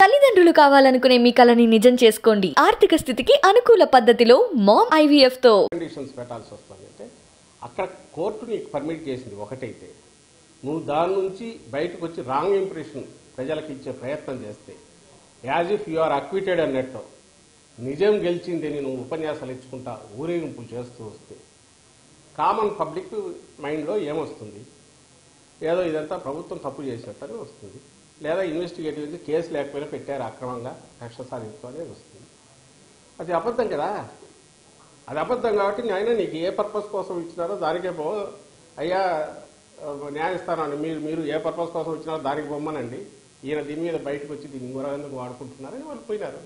తల్లిదండ్రులు కావాలనుకునే మీ కలని నిజం చేసుకోండి. ఆర్థిక స్థితికి అనుకూల పద్ధతిలో మామ్ ఐవీఎఫ్తో కండిషన్స్ పెట్టాల్సి వస్తుంది అంటే అక్కడ కోర్టు నీకు పర్మిట్ చేసింది ఒకటైతే నువ్వు దాని నుంచి బయటకు వచ్చి రాంగ్ ఇంప్రెషన్ ప్రజలకు ఇచ్చే ప్రయత్నం చేస్తే as if you are acquitted అన్నట్టు నిజం గెలిచిందని నువ్వు ఉపన్యాసాలు ఇచ్చుకుంటా ఊరేగింపులు చేస్తూ వస్తే కామన్ పబ్లిక్ మైండ్లో ఏమొస్తుంది? ఏదో ఇదంతా ప్రభుత్వం తప్పు చేసినట్టని వస్తుంది. లేదా ఇన్వెస్టిగేటివ్ చేసి కేసు లేకపోయినా పెట్టారు అక్రమంగా కక్ష సాధించు అనేది వస్తుంది. అది అబద్ధం కదా? అది అబద్ధం కాబట్టి ఆయన నీకు ఏ పర్పస్ కోసం ఇచ్చినారో దానికే పో. అయ్యా ఆ, న్యాయస్థానాన్ని మీరు మీరు ఏ పర్పస్ కోసం ఇచ్చినారో దానికి బొమ్మనండి ఈయన దీని మీద బయటకు వచ్చి దీన్ని ఎందుకు వాడుకుంటున్నారని వాళ్ళు పోయినారు.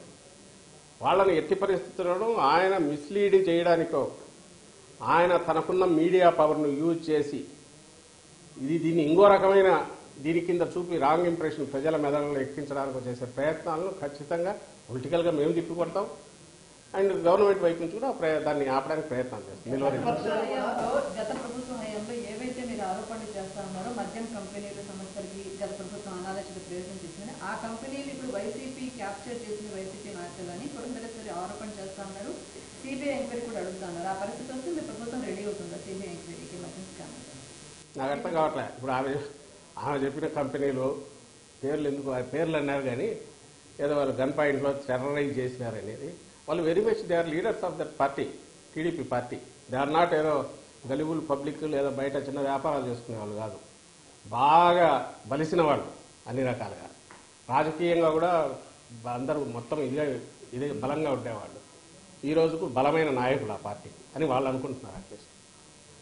వాళ్ళని ఎట్టి పరిస్థితులను ఆయన మిస్లీడ్ చేయడానికో ఆయన తనకున్న మీడియా పవర్ను యూజ్ చేసి ఇది దీన్ని ఇంకో రకమైన దీని కింద చూపి రాంగ్ ఇంప్రెషన్ ప్రజల మెదడులో ఎక్కించడానికి చేసే ప్రయత్నాలను ఖచ్చితంగా పొలిటికల్గా మేము తిప్పికొడతాం. అండ్ గవర్నమెంట్ వైపు నుంచి కూడా దాన్ని ఆపడానికి ప్రయత్నం చేస్తాం. హయాంలో గత ప్రభుత్వ హయాంలో ఏవైతే మీరు ఆరోపణలు చేస్తా ఉన్నారో మద్యం కంపెనీల సంస్థలకి గత ప్రభుత్వం అనాలోచిత ప్రయోజనం చేసిందని ఆ కంపెనీలు ఇప్పుడు వైసీపీ క్యాప్చర్ చేసిన వైసీపీ నాయకులని పురంధరేశ్వరి ఆరోపణ చేస్తా ఉన్నారు. సిబిఐ ఎంక్వైరీ కూడా అడుగుతా ఉన్నారు. ఆ పరిస్థితి వస్తే మీ ప్రభుత్వం రెడీ అవుతుందా? సిబిఐ ఎంక్వైరీకి మద్యం స్కామ్. నాకు అర్థం కావట్లే. ఇప్పుడు ఆమె ఆమె చెప్పిన కంపెనీలు పేర్లు ఎందుకు ఆ పేర్లు అన్నారు కానీ ఏదో వాళ్ళు గన్ పాయింట్లో టెర్రరైజ్ చేసినారనేది వాళ్ళు very much they are leaders of that party TDP party. They are not ఏదో గలిబుల్ పబ్లిక్ లేదా బయట చిన్న వ్యాపారాలు చేసుకునే వాళ్ళు కాదు. బాగా బలిసిన వాళ్ళు అన్ని రకాలుగా. రాజకీయంగా కూడా అందరూ మొత్తం ఇదే ఇదే బలంగా ఉండేవాళ్ళు. ఈ రోజుకు బలమైన నాయకులు ఆ పార్టీ అని వాళ్ళు అనుకుంటున్నారు అట్లీస్ట్.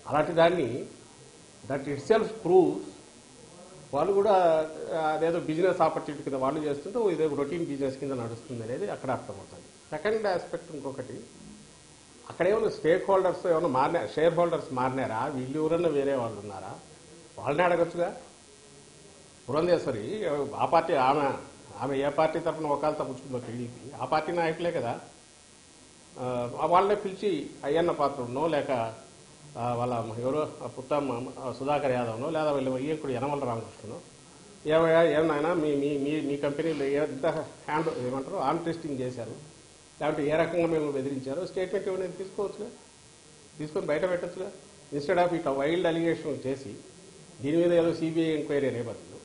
అలాంటి దాన్ని దట్ ఇట్ సెల్ఫ్ ప్రూవ్స్ వాళ్ళు కూడా అదేదో బిజినెస్ ఆపర్చునిటీ కింద వాళ్ళు చేస్తుంటే ఇదే రొటీన్ బిజినెస్ కింద నడుస్తుంది అనేది అక్కడ అర్థమవుతుంది. సెకండ్ ఆస్పెక్ట్ ఇంకొకటి అక్కడ ఏమైనా స్టేక్ హోల్డర్స్ ఏమైనా మారినా షేర్ హోల్డర్స్ మారినారా? వీళ్ళు ఎవరన్నా వేరే వాళ్ళు ఉన్నారా? వాళ్ళని అడగచ్చుగా. పురంధేశ్వరి ఆ పార్టీ ఆమె ఆమె ఏ పార్టీ తరఫున ఒకళ్ళు తప్పించుకుందో టీడీపీ ఆ పార్టీ నాయకులే కదా. వాళ్ళనే పిలిచి అయ్యన్న పాత్రనో లేక వాళ్ళ ఎవరో? ఆ సుధాకర్ యాదవ్నో లేదా వీళ్ళ ఈయకుడు యనమల రామకృష్ణనో? ఏమయ్యా ఏమైనా మీ మీ మీ మీ కంపెనీలో ఎంత హ్యాండ్ ఏమంటారు? ఆన్ టెస్టింగ్ చేశారు. లేకపోతే ఏ రకంగా మేము బెదిరించారు? స్టేట్మెంట్ ఏమైనా తీసుకోవచ్చులే తీసుకొని బయట పెట్టచ్చులే ఇన్స్టెడ్ ఆఫ్ ఇట్లా వైల్డ్ అలిగేషన్ చేసి దీని మీద ఏదో సిబిఐ ఎంక్వైరీ అనే బదులు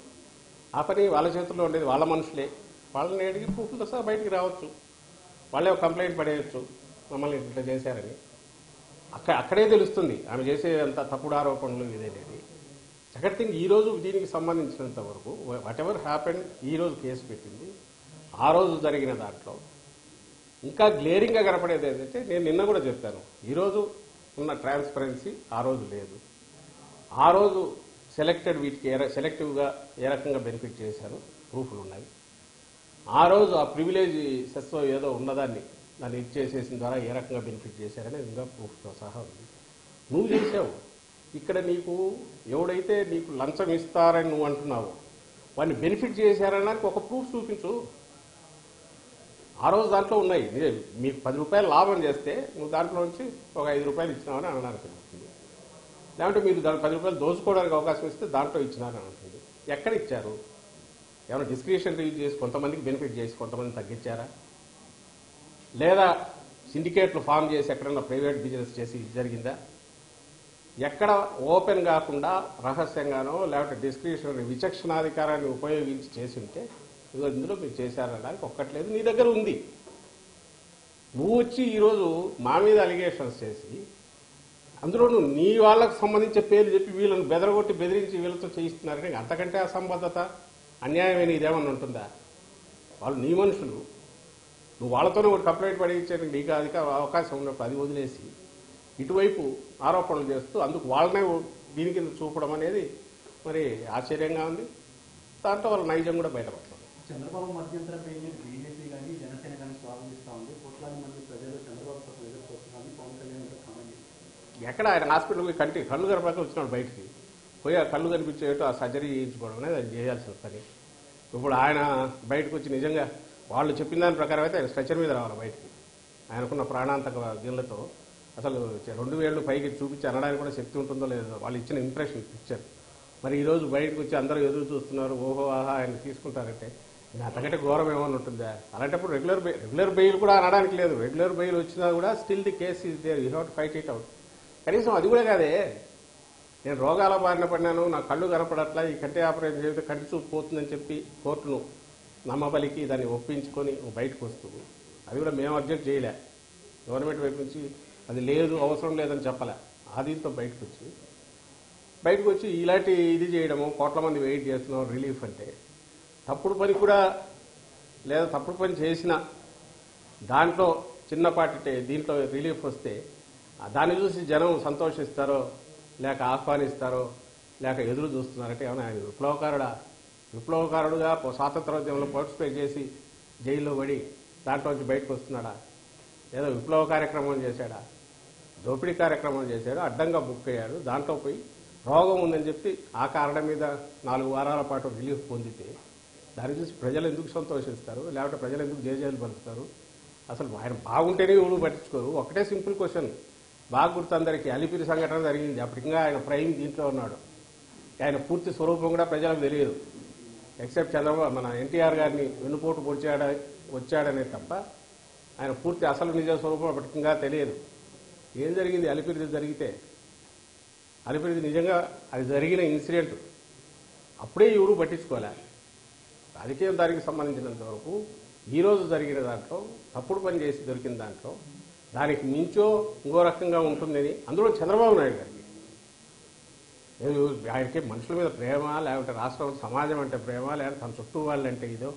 ఆ పని వాళ్ళ చేతుల్లో ఉండేది వాళ్ళ మనుషులే. వాళ్ళని అడిగి ప్రూఫ్లతో సహా బయటికి రావచ్చు. వాళ్ళే ఒక కంప్లైంట్ పడేయచ్చు. మమ్మల్ని ఇట్లా చేశారని. అక్కడ అక్కడే తెలుస్తుంది. ఆమె చేసే అంత తప్పుడు ఆరోపణలు ఇదేనేది సెకండ్ థింగ్ ఈ రోజు దీనికి సంబంధించినంత వరకు వాట్ ఎవర్ హ్యాపెన్ ఈరోజు కేసు పెట్టింది. ఆ రోజు జరిగిన దాంట్లో ఇంకా గ్లేరింగ్గా కనపడేది ఏంటంటే నేను నిన్న కూడా చెప్పాను. ఈరోజు ఉన్న ట్రాన్స్పరెన్సీ ఆ రోజు లేదు. ఆ రోజు సెలెక్టెడ్ వీటికి ఏ సెలెక్టివ్గా ఏ రకంగా బెనిఫిట్ చేశారు? ప్రూఫ్లు ఉన్నాయి. ఆ రోజు ఆ ప్రివిలేజ్ సత్వం ఏదో ఉన్నదాన్ని దాన్ని ఇచ్చేసేసిన ద్వారా ఏ రకంగా బెనిఫిట్ చేశారని ఇంకా ప్రూఫ్తో సహా ఉంది. నువ్వు చేసావు. ఇక్కడ నీకు ఎవడైతే నీకు లంచం ఇస్తారని నువ్వు అంటున్నావు వాడిని బెనిఫిట్ చేశారనడానికి ఒక ప్రూఫ్ చూపించు. ఆ రోజు దాంట్లో ఉన్నాయి. మీకు పది రూపాయలు లాభం చేస్తే నువ్వు దాంట్లో నుంచి ఒక ఐదు రూపాయలు ఇచ్చినావని అనడానికి ఉంటుంది లేకుంటే మీరు దాని పది రూపాయలు దోచుకోవడానికి అవకాశం ఇస్తే దాంట్లో ఇచ్చినారని అంటుంది ఎక్కడ ఇచ్చారు? ఏమైనా డిస్క్రిప్షన్ రిలీజ్ చేసి కొంతమందికి బెనిఫిట్ చేసి కొంతమంది తగ్గించారా? లేదా సిండికేట్లు ఫామ్ చేసి ఎక్కడైనా ప్రైవేట్ బిజినెస్ చేసి జరిగిందా? ఎక్కడ ఓపెన్ కాకుండా రహస్యంగానో లేకపోతే డిస్క్రిప్షన్ విచక్షణాధికారాన్ని ఉపయోగించి చేసి ఉంటే ఇదిగో ఇందులో మీరు చేశారనడానికి ఒక్కట్లేదు నీ దగ్గర ఉంది. నువ్వు వచ్చి ఈరోజు మా మీద అలిగేషన్స్ చేసి అందులోనూ నీ వాళ్ళకు సంబంధించిన పేర్లు చెప్పి వీళ్ళని బెదరగొట్టి బెదిరించి వీళ్ళతో చేయిస్తున్నారని అంతకంటే అసంబద్ధత అన్యాయమైన ఇదేమన్నా ఉంటుందా? వాళ్ళు నీ మనుషులు. నువ్వు వాళ్ళతోనే ఒకటి కంప్లైంట్ పడించడానికి నీకు అధిక అవకాశం ఉన్నప్పుడు అది వదిలేసి ఇటువైపు ఆరోపణలు చేస్తూ అందుకు వాళ్ళనే దీని కింద చూపడం అనేది మరి ఆశ్చర్యంగా ఉంది. దాంట్లో వాళ్ళ నైజం కూడా బయటపడుతుంది. చంద్రబాబు మధ్యంతర బీజేపీ కానీ జనసేన కానీ స్వాగతిస్తా ఉంది. కోట్లాది మంది ప్రజలు చంద్రబాబు కోసం ఎదురు చూస్తున్నారని పవన్ కళ్యాణ్ ఎక్కడ ఆయన హాస్పిటల్ పోయి కంటి కళ్ళు కనపడక వచ్చినాడు బయటికి. పోయి ఆ కళ్ళు కనిపించేటట్టు ఆ సర్జరీ చేయించుకోవడం అనేది అది చేయాల్సిన పని. ఇప్పుడు ఆయన బయటకు వచ్చి నిజంగా వాళ్ళు చెప్పిన దాని ప్రకారం అయితే ఆయన స్ట్రెచర్ మీద రావాలి బయటికి. ఆయనకున్న ప్రాణాంతక దీనిలతో అసలు రెండు వేళ్ళు పైకి చూపించి అనడానికి కూడా శక్తి ఉంటుందో లేదో వాళ్ళు ఇచ్చిన ఇంప్రెషన్ పిక్చర్ మరి ఈరోజు బయటకు వచ్చి అందరూ ఎదురు చూస్తున్నారు ఓహో ఆహా ఆయన తీసుకుంటారంటే అంతకంటే ఘోరం ఏమైనా ఉంటుందా? అలాంటప్పుడు రెగ్యులర్ బెయిల్ రెగ్యులర్ బెయిల్ కూడా అనడానికి లేదు. రెగ్యులర్ బెయిల్ వచ్చినా కూడా still the case is there you have to fight it out కనీసం అది కూడా కాదే. నేను రోగాల బారిన పడినాను నా కళ్ళు కనపడట్లా ఈ కంటి ఆపరేషన్ చేస్తే కంటి చూపు పోతుందని చెప్పి కోర్టును నమ్మబలికి దాన్ని ఒప్పించుకొని బయటకు వస్తూ అది కూడా మేము అబ్జెక్ట్ చేయలే. గవర్నమెంట్ వైపు నుంచి అది లేదు అవసరం లేదని చెప్పలే. ఆ దీంతో బయటకు వచ్చి బయటకు వచ్చి ఇలాంటి ఇది చేయడము కోట్ల మంది వెయిట్ చేస్తున్నాం రిలీఫ్ అంటే. తప్పుడు పని కూడా లేదా తప్పుడు పని చేసిన దాంట్లో చిన్నపాటి దీంట్లో రిలీఫ్ వస్తే దాన్ని చూసి జనం సంతోషిస్తారో లేక ఆహ్వానిస్తారో లేక ఎదురు చూస్తున్నారంటే ఏమైనా ఆయన విప్లవకారుడా? విప్లవకారుడుగా పో- స్వాతంత్రోద్యమంలో పార్టిసిపేట్ చేసి జైల్లో పడి దాంట్లోంచి బయటకు వస్తున్నాడా? ఏదో విప్లవ కార్యక్రమం చేశాడా? దోపిడీ కార్యక్రమం చేశాడు అడ్డంగా బుక్ అయ్యాడు దాంట్లో పోయి రోగం ఉందని చెప్పి ఆ కారణం మీద నాలుగు వారాల పాటు రిలీఫ్ పొందితే దాన్ని చూసి ప్రజలు ఎందుకు సంతోషిస్తారు? లేకపోతే ప్రజలు ఎందుకు జేజేలు పలుకుతారు? అసలు ఆయన బాగుంటేనే ఎవరు పట్టించుకోరు. ఒకటే సింపుల్ క్వశ్చన్. బాగా గుర్తు అందరికీ అలిపిరి సంఘటన జరిగింది. అప్పుడు ఇంకా ఆయన ప్రైమ్ దీంట్లో ఉన్నాడు. ఆయన పూర్తి స్వరూపం కూడా ప్రజలకు తెలియదు. ఎక్సెప్ట్ చంద్రబాబు మన ఎన్టీఆర్ గారిని వెన్నుపోటు పొడిచాడ వచ్చాడనే తప్ప ఆయన పూర్తి అసలు నిజ స్వరూపం అప్పటికంగా ఇంకా తెలియదు. ఏం జరిగింది? అలిపిరిది జరిగితే అలిపిరిది నిజంగా అది జరిగిన ఇన్సిడెంట్. అప్పుడే ఎవరు పట్టించుకోలే. రాజకీయం దానికి సంబంధించినంత వరకు ఈ రోజు జరిగిన దాంట్లో తప్పుడు పని చేసి దొరికిన దాంట్లో దానికి మించో ఇంకో రకంగా ఉంటుందని అందులో చంద్రబాబు నాయుడు గారు లేదు ఆయనకి మనుషుల మీద ప్రేమ లేకపోతే రాష్ట్రం సమాజం అంటే ప్రేమ లేకపోతే తన చుట్టూ వాళ్ళంటే ఇదో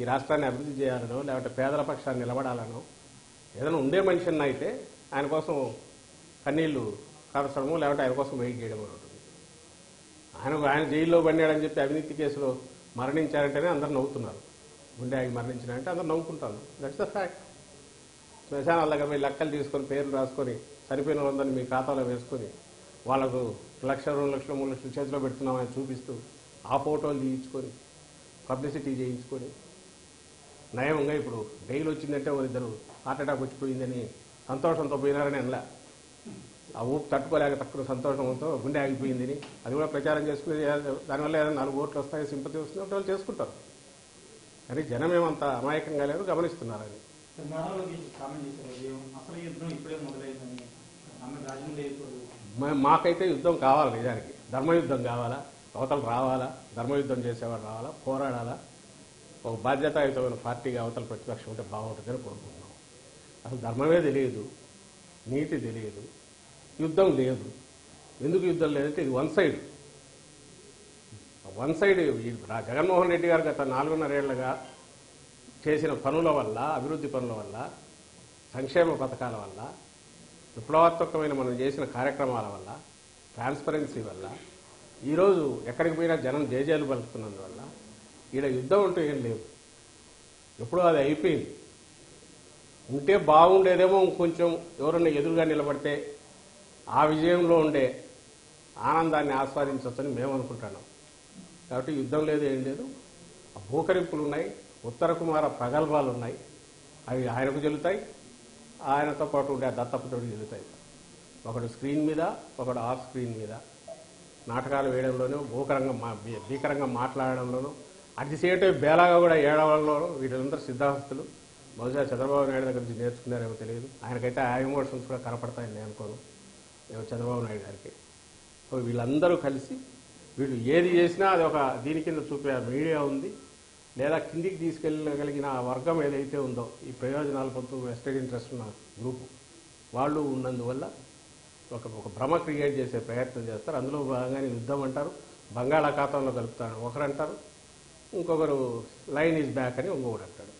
ఈ రాష్ట్రాన్ని అభివృద్ధి చేయాలనో లేకపోతే పేదల పక్షాన్ని నిలబడాలనో ఏదైనా ఉండే మనిషిని అయితే ఆయన కోసం కన్నీళ్ళు కరచడము లేకపోతే ఆయన కోసం వెయిట్ చేయడం అని ఉంటుంది. ఆయన ఆయన జైల్లో పడినాడని చెప్పి అవినీతి కేసులో మరణించారంటేనే అందరు నవ్వుతున్నారు. గుండె ఆగి మరణించినారంటే అందరు నవ్వుకుంటారు. దట్స్ ద ఫ్యాక్ట్ శ్మశానాల దగ్గర లెక్కలు తీసుకొని పేర్లు రాసుకొని సరిపోయిన వాళ్ళందరినీ మీ ఖాతాలో వేసుకొని వాళ్ళకు లక్ష రెండు లక్షలు మూడు లక్షలు చేతిలో పెడుతున్నామని చూపిస్తూ ఆ ఫోటోలు తీయించుకొని పబ్లిసిటీ చేయించుకొని నయంగా ఇప్పుడు డైలీ వచ్చిందంటే వాళ్ళిద్దరు హార్ట్ అటాక్ వచ్చిపోయిందని సంతోషంతో పోయినారని అనలా. ఆ ఊపు తట్టుకోలేక తక్కువ సంతోషంతో గుండె ఆగిపోయిందని అది కూడా ప్రచారం చేసుకుని దానివల్ల ఏదైనా నాలుగు ఓట్లు వస్తాయి సింపతి వస్తుంది వాళ్ళు చేసుకుంటారు. కానీ జనం ఏమంత అమాయకంగా లేదు గమనిస్తున్నారు అని అసలు యుద్ధం ఇప్పుడే మొదలైందని. ఆమె రాజ్యం లేదు మాకైతే యుద్ధం కావాలి నిజానికి. ధర్మయుద్ధం కావాలా? అవతలు రావాలా? ధర్మయుద్ధం చేసేవాడు రావాలా? పోరాడాలా? ఒక బాధ్యతాయుతమైన పార్టీగా అవతల ప్రతిపక్షం ఉంటే బాగుంటుందని కోరుకుంటున్నాం. అసలు ధర్మమే తెలియదు. నీతి తెలియదు. యుద్ధం లేదు. ఎందుకు యుద్ధం లేదంటే ఇది one side. One side Jaganmohan Reddy garu గత నాలుగున్నరేళ్ళుగా చేసిన పనుల వల్ల అభివృద్ధి పనుల వల్ల సంక్షేమ పథకాల వల్ల విప్లవాత్మకమైన మనం చేసిన కార్యక్రమాల వల్ల ట్రాన్స్పరెన్సీ వల్ల ఈరోజు ఎక్కడికి పోయినా జనం జేజేలు పలుకుతున్నందువల్ల ఈడ యుద్ధం అంటూ ఏం లేవు ఎప్పుడో అది అయిపోయింది. ఉంటే బాగుండేదేమో ఇంకొంచెం ఎవరన్నా ఎదురుగా నిలబడితే ఆ విజయంలో ఉండే ఆనందాన్ని ఆస్వాదించవచ్చని మేము అనుకుంటున్నాం. కాబట్టి యుద్ధం లేదు ఏం లేదు. భూకరింపులు ఉన్నాయి ఉత్తర కుమార ప్రగల్భాలు ఉన్నాయి అవి ఆయనకు చెల్లుతాయి ఆయనతో పాటు ఉండే ఆ దత్తపుత్రుడికి చెల్లుతాయి ఒకడు స్క్రీన్ మీద ఒకడు ఆఫ్ స్క్రీన్ మీద. నాటకాలు వేయడంలోనూ భూకరంగా మా భీ- భీకరంగా మాట్లాడడంలోనూ అట్ ది సేమ్ టైం బేలాగా కూడా ఏడవడంలోనూ వీళ్ళందరూ సిద్ధాస్తులు బహుశా చంద్రబాబు నాయుడు దగ్గర నుంచి నేర్చుకున్నారేమో తెలియదు. ఆయనకైతే ఆ ఎమోషన్స్ కూడా కనపడతాయని నేను అనుకోను. ఏమో చంద్రబాబు నాయుడు గారికి. సో వీళ్ళందరూ కలిసి వీళ్ళు ఏది చేసినా అది ఒక దీని కింద చూపే మీడియా ఉంది. లేదా కిందికి తీసుకెళ్ళగలిగిన ఆ వర్గం ఏదైతే ఉందో ఈ ప్రయోజనాలు పొందు వెస్టెడ్ ఇంట్రెస్ట్ ఉన్న గ్రూప్ వాళ్ళు ఉన్నందువల్ల ఒక ఒక భ్రమ క్రియేట్ చేసే ప్రయత్నం చేస్తారు. అందులో భాగంగానే యుద్ధం అంటారు బంగాళాఖాతంలో కలుపుతారు ఒకరు అంటారు ఇంకొకరు లైన్ ఈజ్ బ్యాక్ అని ఇంకొకరు అంటారు.